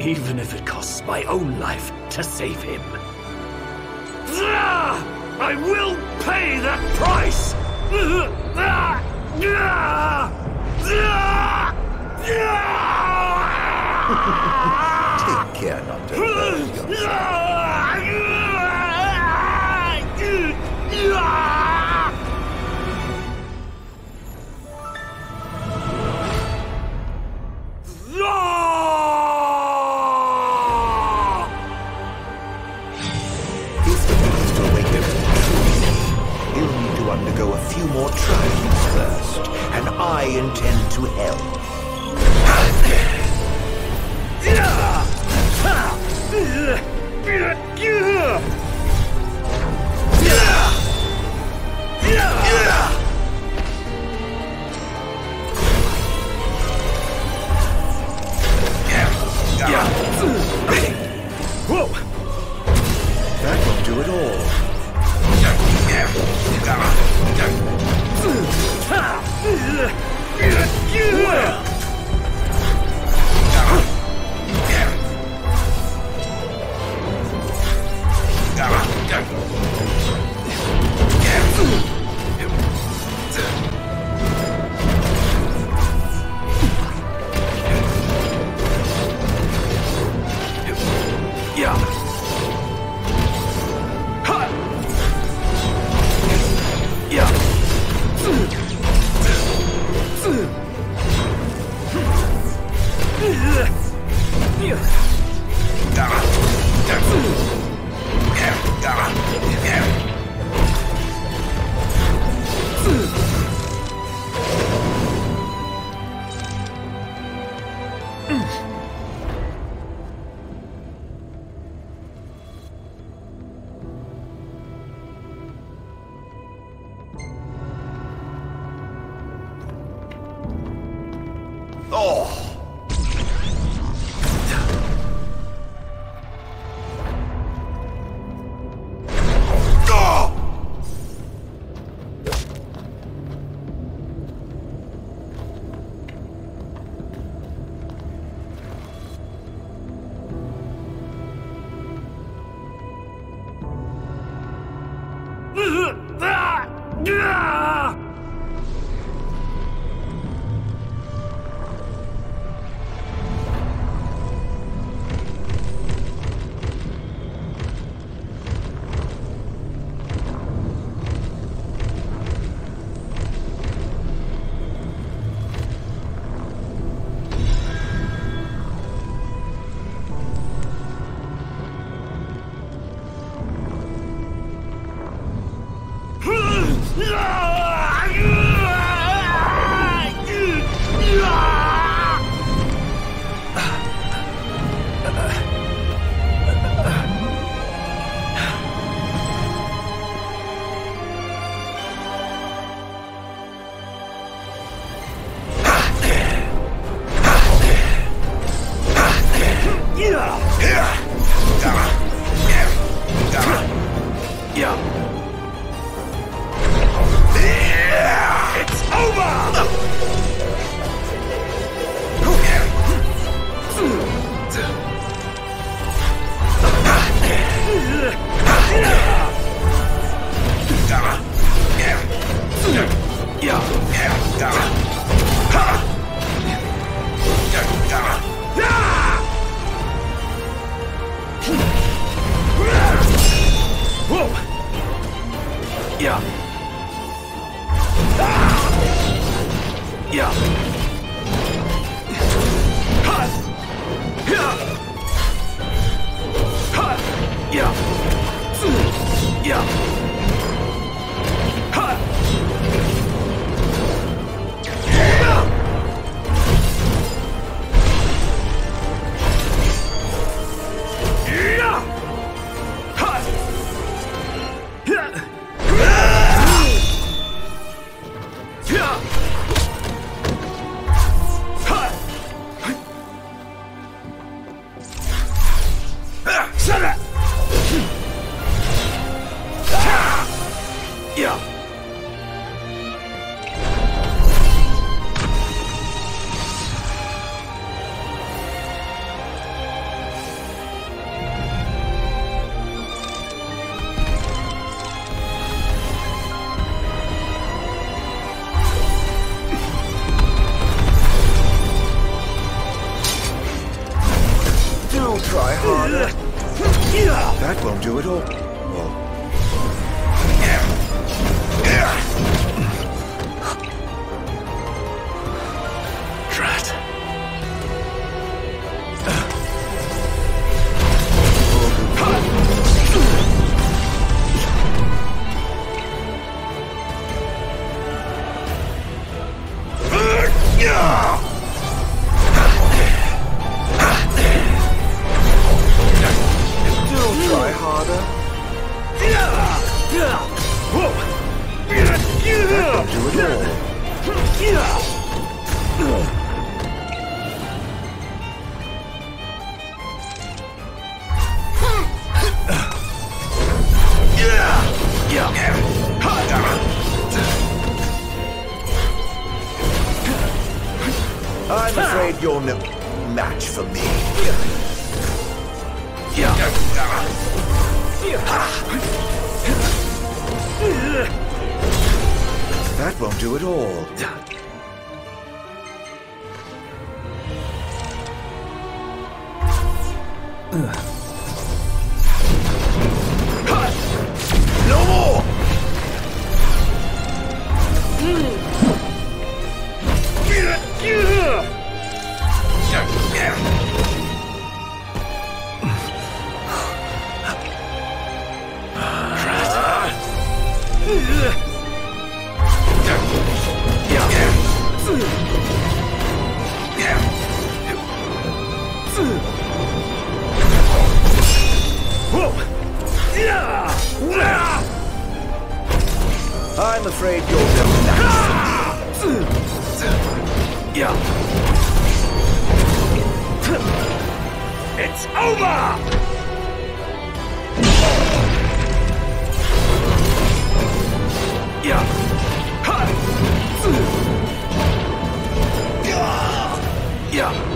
even if it costs my own life to save him. I will pay that price! Take care not to hurt yourself. Few more trials first, and I intend to help. 你你嗯哦。Yeah. Won't do at all. All. I'm afraid you're no match for me. That won't do at all. No more! Hmm. I'm afraid you're going next. It's over! Yeah. Yeah.